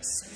So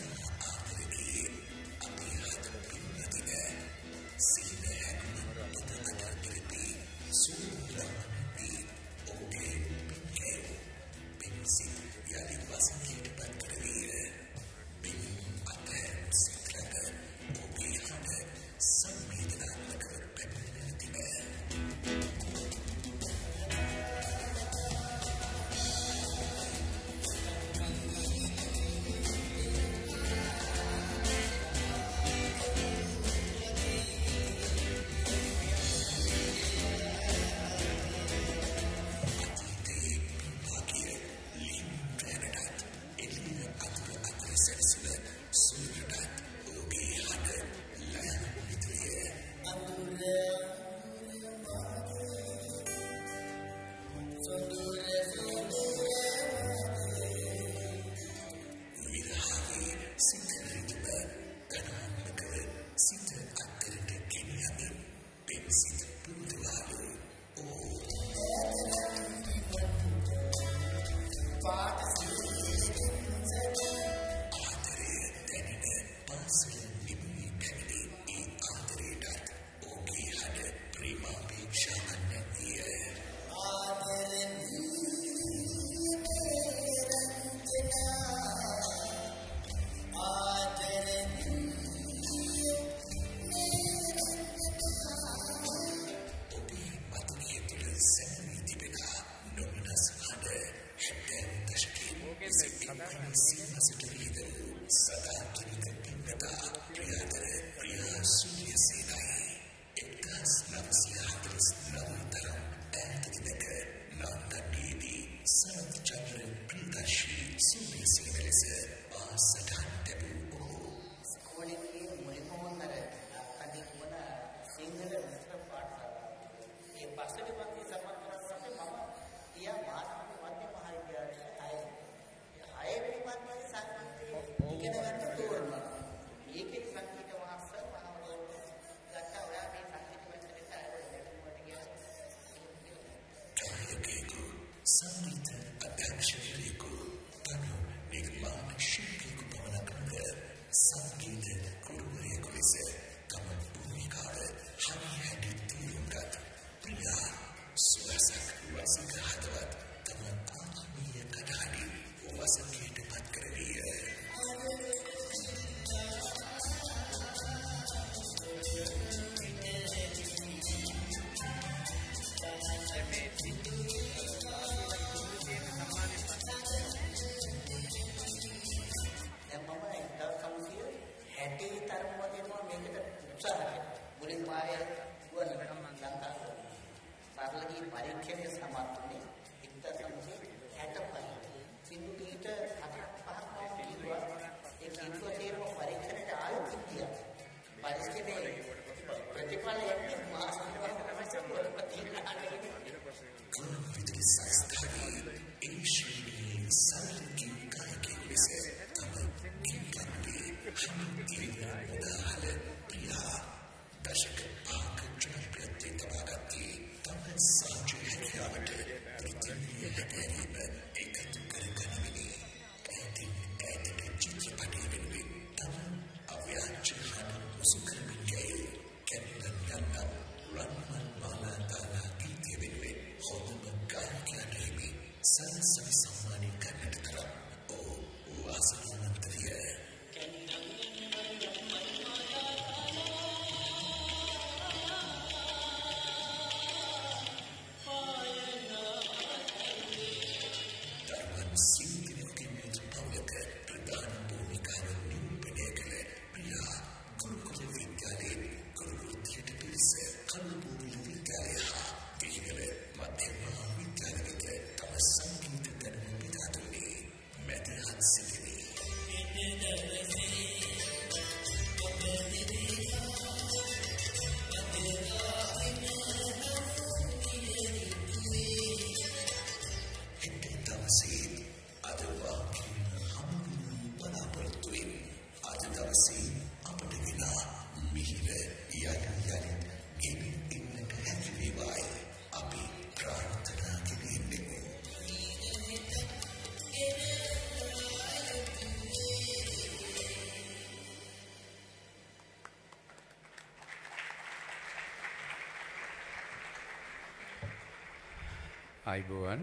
අයිබෝවන්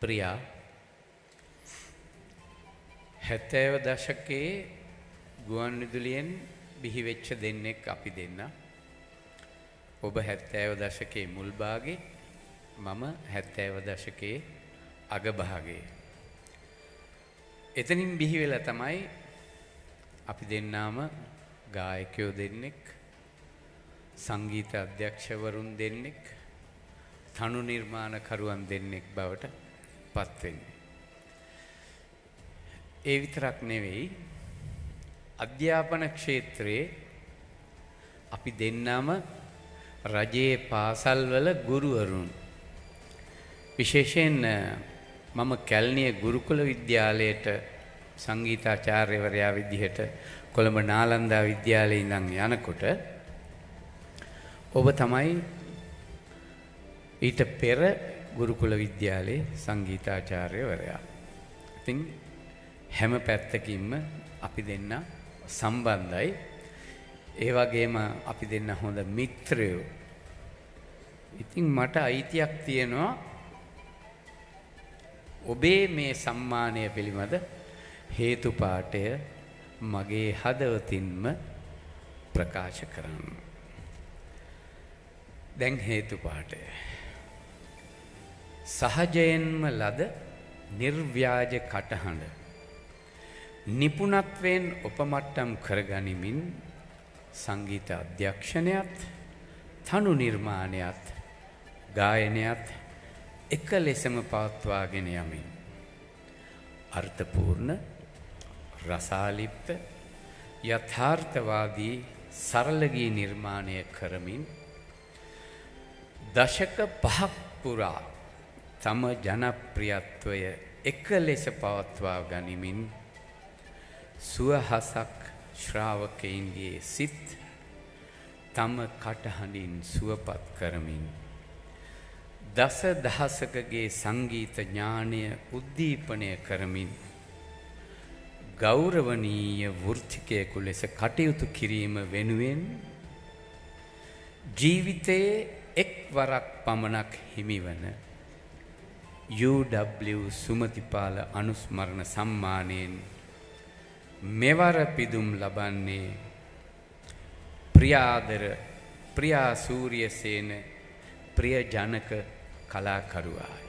ප්‍රියා හැත්තෑව දශකයේ ගුවන් විදුලියෙන් බිහිවෙච්ච දෙන්නෙක් අපි දෙන්න. ඔබ හැත්තෑව දශකයේ මුල්භාගේ මම හැත්තෑව දශකයේ අගභාගේ. එතනින් බිහිවෙලා තමයි අපි දෙන්නාම ගායකයෝ දෙන්නෙක් සංගීත අධ්‍යක්ෂවරුන් දෙන්නෙක් තනු නිර්මාණකරුවන් දෙන්නෙක් බවට පත්වෙන්නේ. ඒ විතරක් නෙවෙයි අධ්‍යාපන ක්ෂේත්‍රයේ අපි දෙන්නම රජයේ පාසල්වල ගුරුවරුන් විශේෂයෙන් මම කැල්නිය ගුරුකුල විද්‍යාලයට සංගීතාචාර්යවරයා විදිහට කොළඹ නාලන්දා විද්‍යාලයේ ඉඳන් යනකොට ඔබ තමයි ඊට පෙර ගුරුකුල විද්‍යාලයේ සංගීතාචාර්යවරයා. ඉතින් හැම පැත්තකින්ම අපි දෙන්න සම්බන්ධයි. ඒ වගේම අපි දෙන්න හොඳ මිත්‍රයෝ. ඉතින් මට අයිතියක් තියෙනවා ඔබේ මේ සම්මානය පිළිබඳ හේතුපාඨය මගේ හදවතින්ම ප්‍රකාශ කරන්න. දැන් හේතුපාඨය. සහජයෙන්ම ලද නිර්ව්‍යාජ කටහඬ. නිපුණත්වයෙන් උපමට්ටම් කරගනිමින් සංගීත අධ්‍යක්ෂණයත් තනු නිර්මාණයත් ගායනයත් එක ලෙසම පවත්වාගෙන යමින් අර්ථපූර්ණ රසාලිප්ත යථාර්ථවාදී සරලගී නිර්මාණය කරමින් දශක පහක් පුරා තම ජනප්‍රියත්වය එක ලෙස පවත්වා ගනිමින් සුවහසක් ශ්‍රාවකයින්ගේ සිත් තම කටහඬින් සුවපත් කරමින් දස දහසකගේ සංගීත ඥානය උද්දීපනය කරමින් ගෞරවනීය වෘත්තිකයෙකු ලෙස කටයුතු කිරීම වෙනුවෙන් ජීවිතයේ එක් වරක් පමණක් හිමිවන UW සුමතිපාල අනුස්මරණ සම්මානයෙන් මෙවර පිදුම් ලබන්නේ ප්‍රියාදර ප්‍රියා සූරියසේන ප්‍රිය ජනක කලාකරුවායි.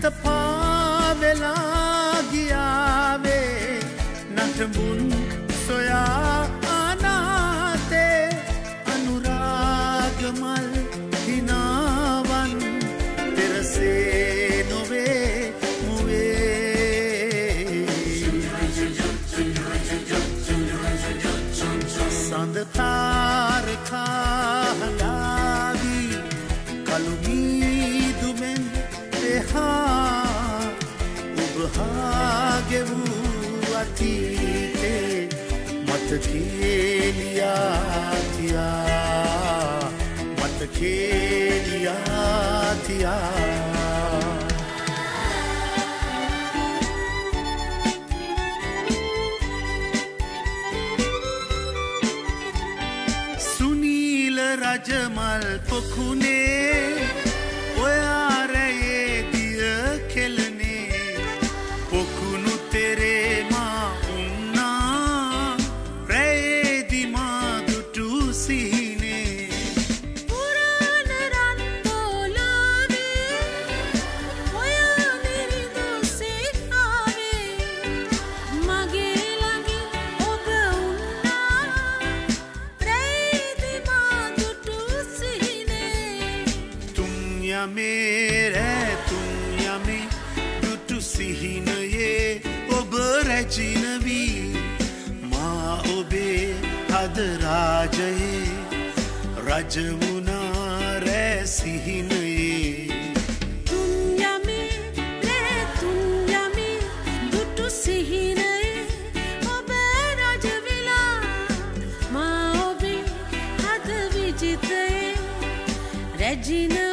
the party. matkeliya tiya sunil rajmal pokhune oya හද විජිතයේ රැජින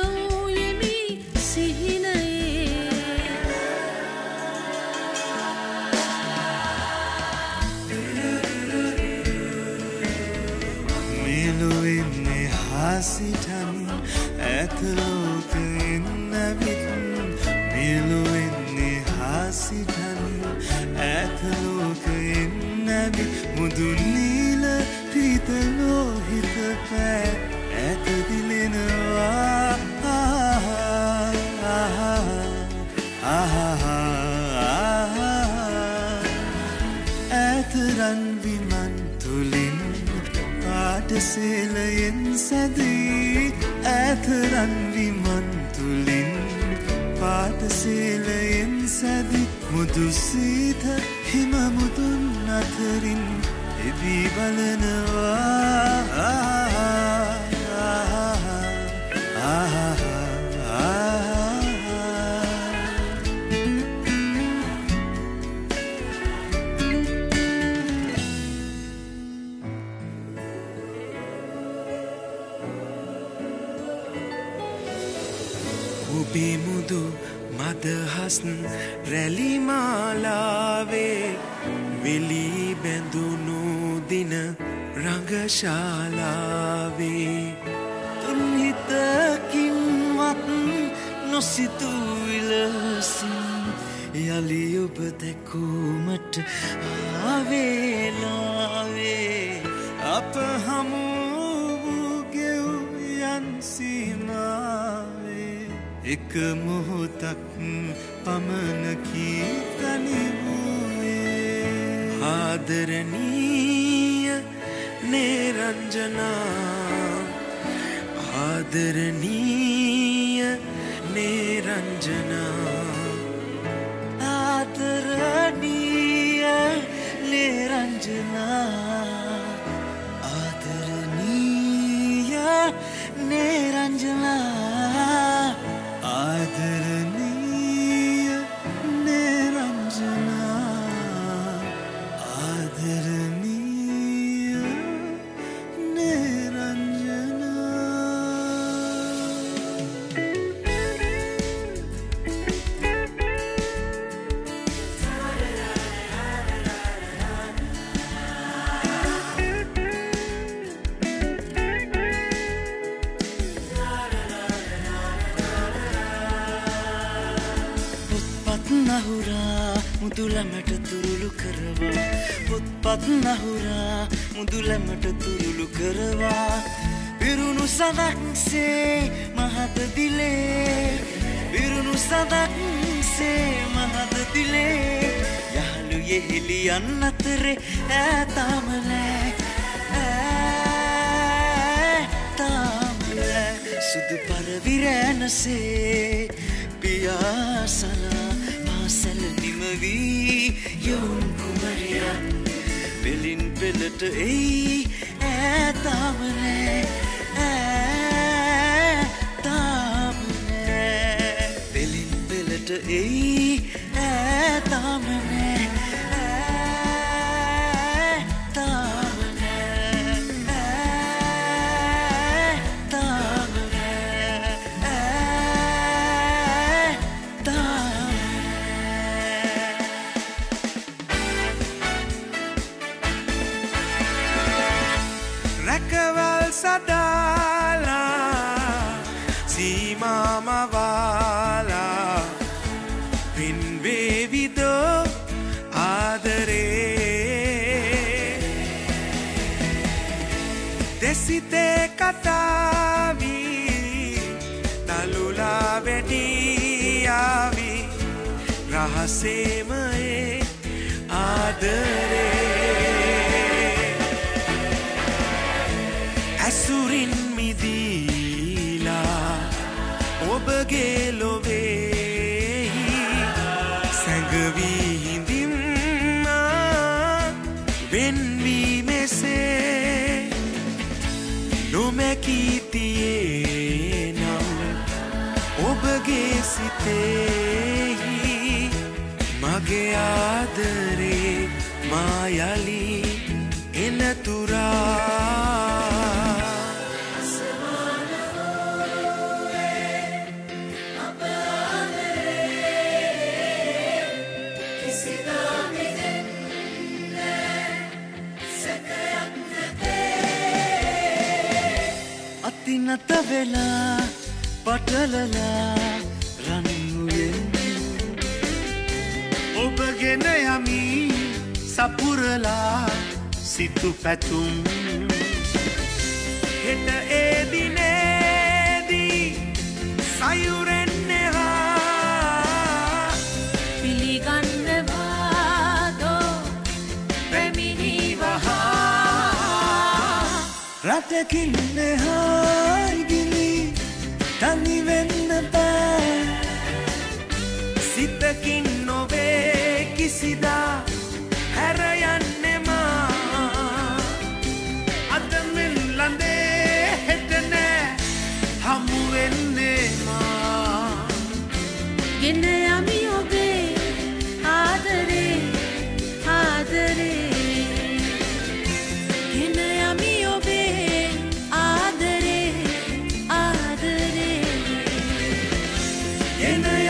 පාටසේලයෙන් සැදි මුදුසීත හිමමුදුන් අතරින් එබී බලනවා. මදහස්න් රැලිමාලාවේ වෙලී බැඳුණු දින රඟශාලාවේ තුන්හිතකින්වත් නොසිතුවිලසින් යළි ඔබ දැකූමට ආවේලාවේ. අප හමුගෙව් යන්සීමාවේ එක මොහොතක් පමණකී තනිවූයේ ආදරණීය නේරංජනා. ආදරණීය නේරංජනා. ආදරණීය නේරංජනා. ආදරණීය නේරංජනා. මුදුලමට තුරුළු කරවා. පොත්පත් නහුරා මුදුලමට තුරුළු කරවා. පිරුණු සදක්සේ මහත දිලේ. පිරුණු සදක්සේ මහත දිලේ. යහළු යෙහෙලියන් අතරේ ඈතාමලෑ ඈතාමලෑ සුදු පරවිරෑනසේ පියාසලා පාසැල නිමවී යොවුන් කුමරියන් පෙලින් පෙළට එයි ඈතාමනෑ ඇසුරින් මිදීලා ඔබගේ ලොවේහි සැඟවී හිඳිම් වෙන්වී මෙසේ නොමැකීතියේ නම් ඔබගේ සිතෙහි මගේ ආදරේ මායලි එනතුරා අතිනත වෙලා පටලලා රන්නුයෙන් ඔබගෙන යමි සපුරලා සිතු පැතුම්. හෙට ඒදිනේදී සයුරෙන්නෙහා පිළිගන්නවාදෝ පැමිණිවහා. රටකින්න සිතකින් නොවේ කිසිදා. හැරයන්නෙමා අදමෙන් ලඳේ හෙටනෑ හමුවෙන්නේමා ගෙන යමි ඔබේ ආදරේ ආදරේ. ගෙන යමි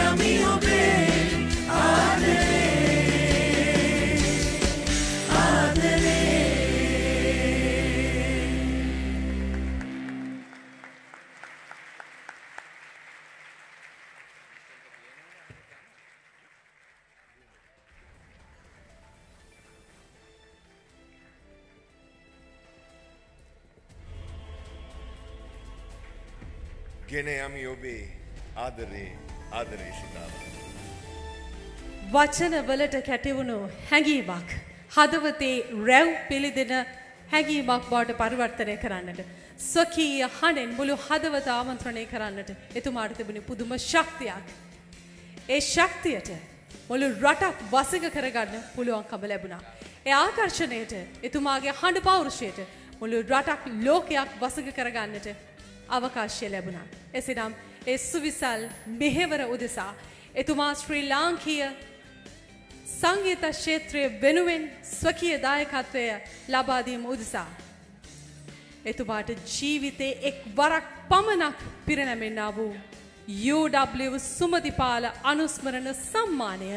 ගෙන යමි ඔබේ ආදරේ ආදරේ ශිතාව. වචනවලට කැටිවුණු හැඟීමක් හදවතේ රැව් පිළිදෙන හැඟීමක් බවට පරිවර්තනය කරන්නට. ස්වකීය හඬෙන් මුළු හදවත ආමන්ත්‍රණය කරන්නට එතුමාට තිබුණි පුදුම ශක්තියක්. ඒ ශක්තියට මුළු රටක් වසඟ කරගන්න පුළුවන්කම ලැබුණා. ඒ ආකර්ෂණයට එතුමාගේ හඬ පෞරුෂයට මුළු රටක් ලෝකයක් වසඟ කරගන්නට අවකාශය ලැබුණා. එසේනම් ඒ සුවිසල් මෙහෙවර උදෙසා එතුමා ශ්‍රී ලාංකීය සංගීත ක්ෂේත්‍රය වෙනුවෙන් ස්වකීය දායකත්වය ලබාදීම උදෙසා. එතුමාට ජීවිතේ එක් වරක් පමණක් පිරිනැමෙන්නා වූ UW සුමතිපාල අනුස්මරණ සම්මානය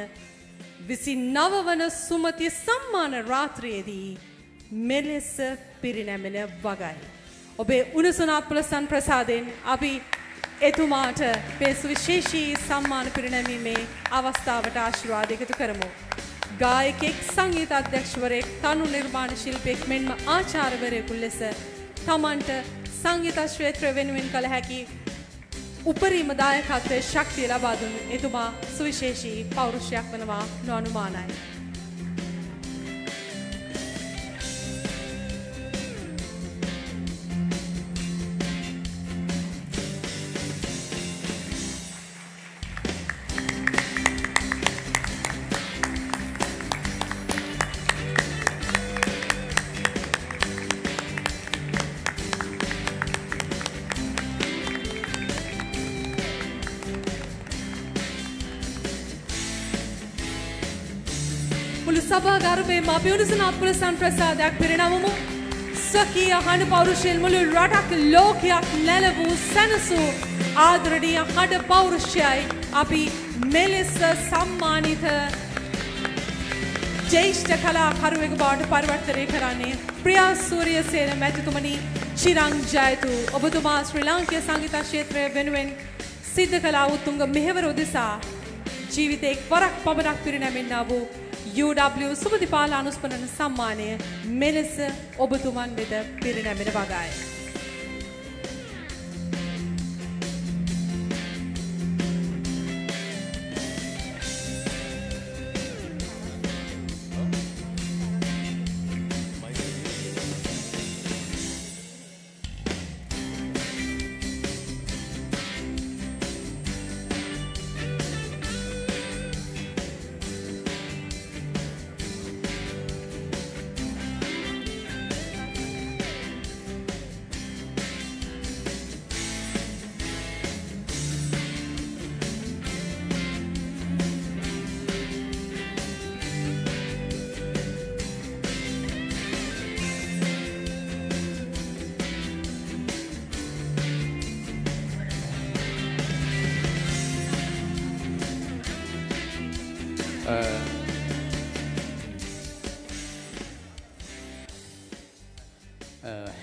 විසි නවවන සුමතිය සම්මාන රාත්‍රයේදී මෙලෙස පිරිනැමෙන වගයි. ඔබේ උණුසුනාත් පුලසන් ප්‍රසාදයෙන් අපි එතුමාට මේ සුවිශේෂී සම්මාන පිරිනැමීමේ අවස්ථාවට ආශිර්වාද එකතු කරමු. ගායකෙක් සංගීත අධ්‍යක්ෂවරයෙක් තනු නිර්මාණ ශිල්පයෙක් මෙන්ම ආචාර්යවරයෙකු ලෙස තමන්ට සංගීත ක්ෂේත්‍රය වෙනුවෙන් කළ හැකි උපරීම දායකත්වයේ ශක්තිය ලබා දුන් එතුමා සුවිශේෂී පෞරුෂයක් වනවා නොඅනුමානයි. සභාගර්භයේ මා පියුණුසන අත්පුලසන් ප්‍රසාදයක් පිරිනමමු. ස්වකීය හඬ පෞරුෂයෙන් මුළු රටක් ලෝකයක් නැලවූ සැනසූ ආදරණීය හඬ පෞරුෂයයි අපි මෙලෙස සම්මානිත ජේෂ්ඨ කලාකරුවෙකු බවට පරිවර්තනය කරන්නේ ප්‍රියා සූරියසේන මැතිතුමනි චිරං ජයතු ඔබතුමා ශ්‍රී ලාංකීය සංගීත ක්ෂේත්‍රය වෙනුවෙන් සිද්ධ කළා උතුංග මෙහෙවර උදෙසා ජීවිතේ එක් වරක් පමණක් පිරිනැමෙන්නා වූ UW සුමතිපාල අනුස්මරණ සම්මානය මෙලෙස ඔබතුමන් වෙත පිරිනැමෙන වගාය.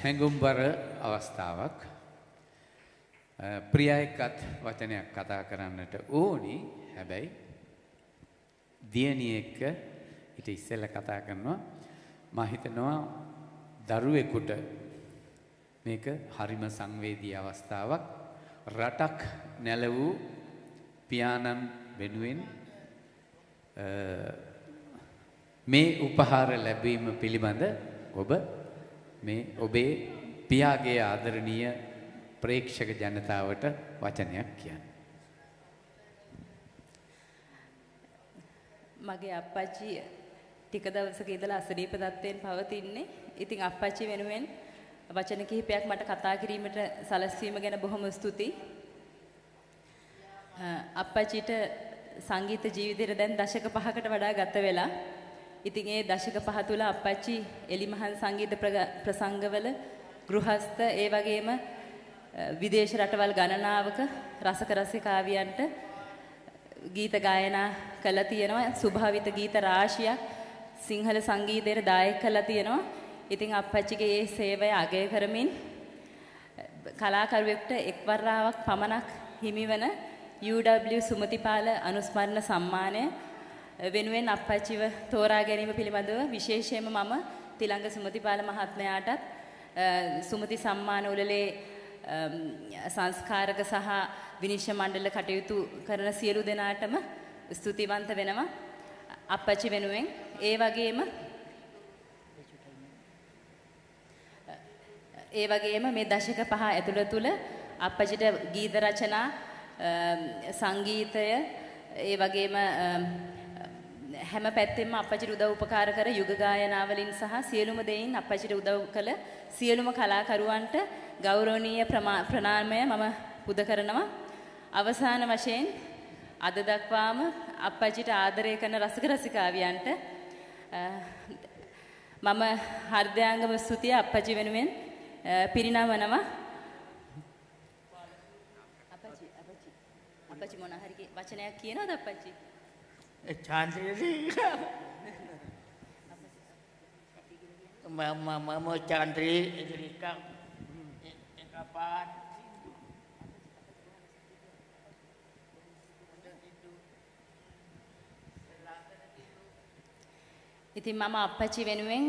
හැඟුම්බර අවස්ථාවක්. ප්‍රියයකත් වචනයක් කතා කරන්නට ඕනි. හැබැයි දියණිය එක්ක ඊට ඉස්සෙල්ලා කතා කරනවා. මම හිතනවා දරුවෙකුට මේක හරිම සංවේදී අවස්ථාවක්. රටක් නැලවූ පියාණන් වෙනුවෙන් මේ උපහාර ලැබීම පිළිබඳ ඔබ මේ ඔබේ පියාගේ ආදරණීය ප්‍රේක්ෂක ජනතාවට වචනයක් කියන්න. මගේ අප්පච්චි ටික දවසක ඉඳලා අසනීප තත්ත්වයෙන් පවතින්නේ. ඉතින් අප්පච්චි වෙනුවෙන් වචන කිහිපයක් මට කතා කිරීමට සලස්වීම ගැන බොහොම ස්තුතියි. අප්පච්චිට සංගීත ජීවිතේට දැන් දශක 5කට වඩා ගත වෙලා ඉතින් ඒ දශක පහ තුල අප්පච්චි එලිමහල් සංගීත ප්‍රසංගවල ගෘහස්ත ඒ වගේම විදේශ රටවල් ගණනාවක රසක රසිකාවියන්ට ගීත ගායනා කළා තියෙනවා. සුභාවිත ගීත රාශියක් සිංහල සංගීතයට දායක කළා තියෙනවා. ඉතින් අප්පච්චිගේ ඒ සේවය අගය කරමින් කලාකරුවෙකුට එක්වරාවක් පමණක් හිමිවන UW සුමතිපාල අනුස්මරණ සම්මානය වෙනුවෙන් අප්පච්චිව තෝරා ගැනීම පිළිබඳව විශේෂයෙන්ම මම තිලංග සුමතිපාල මහත්මයාටත් සුමති සම්මාන උළෙලේ සංස්කාරක සහ විනිශ්චය මණ්ඩල කටයුතු කරන සියලු දෙනාටම ස්තුතිවන්ත වෙනවා අප්පච්චි වෙනුවෙන්. ඒ වගේම ඒ වගේම මේ දශක පහ ඇතුළත තුල අප්පච්චිට ගීත රචනා සංගීතය ඒ වගේම හැම පැත්තෙම අප්පච්චිට උදව් උපකාර කර යුග ගායනාවලින් සහ සියලුම දෙයින් අප්පච්චිට උදව් කළ සියලුම කලාකරුවන්ට ගෞරවනීය ප්‍රණාමය මම පුද කරනවා. අවසාන වශයෙන් අද දක්වාම අප්පච්චිට ආදරය කරන රසික රසිකාවියන්ට මම හෘදයාංගම ස්තුතිය අප්පච්චි වෙනුවෙන් පිරිනමනවා. අප්පච්චි අප්පච්චි අප්පච්චි මොන හරි වචනයක් කියනවද අප්පච්චි? Chandri Mama mama Chandri Rika kapan ඉතින් මම අප්පච්චි වෙනුවෙන්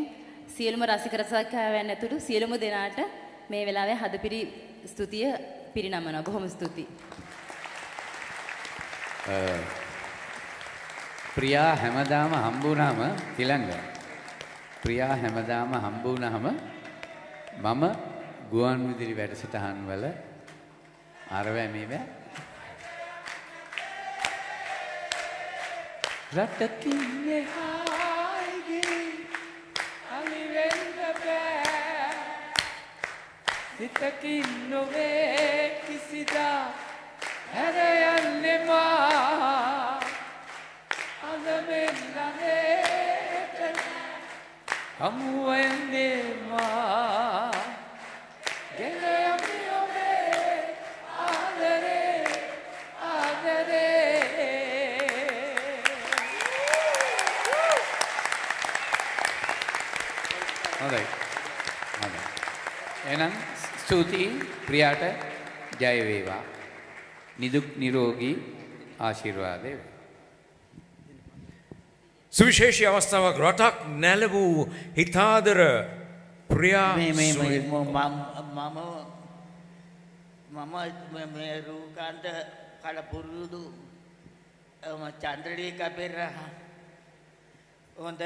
සියලුම රසික රසිකාවයන් ඇතුළු සියලුම දෙනාට මේ වෙලාවේ හදපිරි ස්තුතිය පිරිනමනවා. බොහොම ස්තුතියි. ප්‍රියා හැමදාම හම්බ වුණාම තිලංග ප්‍රියා හැමදාම හම්බ වුණාම මම ගුවන් විදුලි වැඩසටහන් වල අරවැ මේවැ රටකින් එහායිගේ අලිවෙන්න බෑ. සිතකින් නොවේ කිසිදා. හැර යන්නෙමා හමුවයන්නේවා ගෙන යමි ඔබේ ආදරේ ආදරේ හොඳයි. හොඳයි. එහෙනම් ස්තුතියි. ප්‍රියාට ජය වේවා. නිදුක් නිරෝගී ආශිර්වාදය. වේ. සුවිශේෂී අවස්ථාවක් රටක් නැලවූ හිතාදර ප්‍රියා මම මම රූකාන්ත කලපුරුදු එම චන්ද්‍රලේක පෙර හොඳ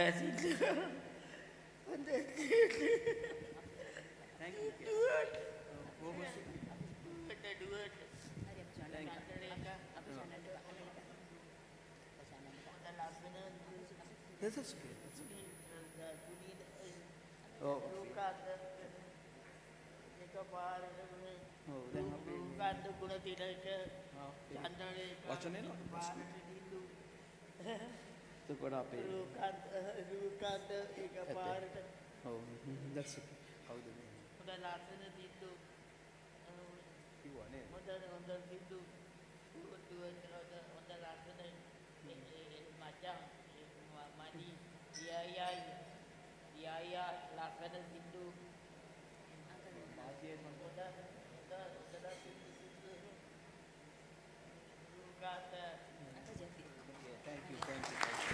සිද්ධ හොඳ රූකාන්ත ගුණ තිරට චන්ද්‍රලේක වචනේ එතකොට අපේ රූකාන්ත රූකාන්ත එක පාරට ඔව් that's okay. කවුද මේ? හොඳ ලස්සන සිද්දු කිව්වා නේද? හොඳ හොඳ සිද්දු හොඳ හොඳ ලස්සන මචං මඩි යායයි යායා ලස්සන සිද්දු හොඳ හොඳ හොඳ සිද්දු රූකාන්ත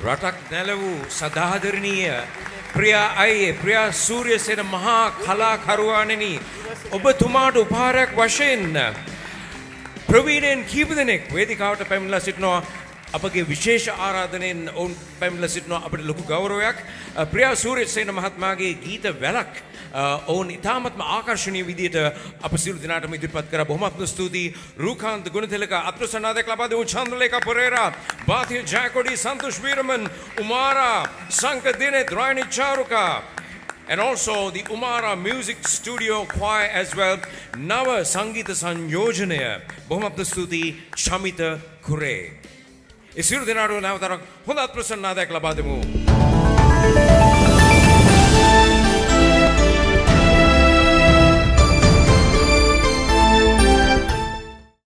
රටක් නැලවූ සදාදරණීය ප්‍රියා අයියේ ප්‍රියා සූරියසේන මහා කලාකරුවාණෙනි. ඔබතුමාට උපහාරයක් වශයෙන් ප්‍රවීණයෙන් කීප දෙනෙක් වේදිකාවට පැමිණලා සිටිනවා. අපගේ විශේෂ ආරාධනයෙන් ඔවුන් පැමිණලා සිටිනවා අපට ලොකු ගෞරවයක්. අ, ප්‍රියා සූරියසේන මහත්මයාගේ ගීත වැලක්. අ, ඔවුන් ඉතාමත්ම ආකර්ශනීය විදියට අප සියලු දෙනාටම ඉදිරිපත් කරා. බොහොමත්ම ස්තුතියි. රූකාන්ත ගුණතිලක අත්ප්‍රසන්නාදයක් ලබා දෙවූ Chandralekha Perera බාතිය Jayakody සන්තෝෂ් වීරමන් උමාරා සංක දිනෙත් රායනි චාරුකා and also the Umara Music Studio Choir as well. නව සංගීත සංයෝජනය. බොහොමත්ම ස්තුතියි. ශමිත කුරේ. ඒ සියලු දෙනාට නැවතරක් හොඳ ප්‍රසන්නාදයක් ලබා දෙමු.